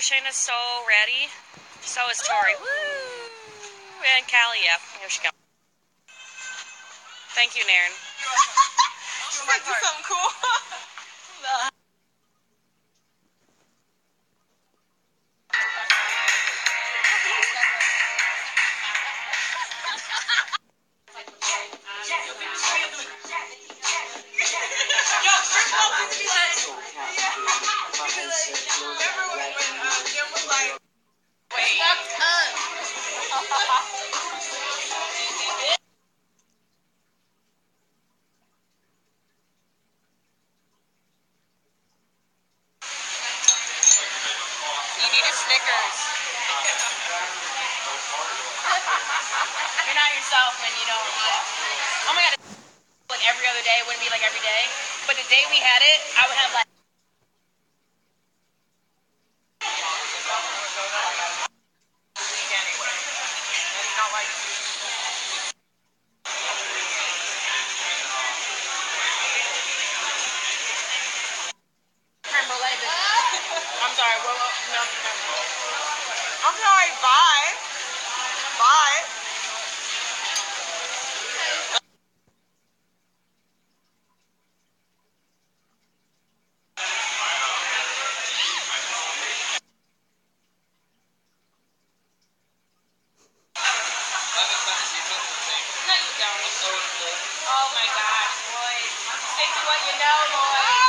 Shayna's so ready. So is Tori. Woo! And Callie, yeah. Here she comes. Thank you, Naren. You might do something cool. Yo, Chris Paul used to be like, yeah. You're not yourself when you. Oh my god, like every other day, it wouldn't be like every day. But the day we had it, I would have like. Creme brulee, bitch. I'm sorry. What? what no, no, no. I'm sorry, bye. Bye. No, you don't. Oh my gosh, Lloyd. Stick to what you know, Lloyd.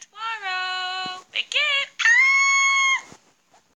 tomorrow. make it.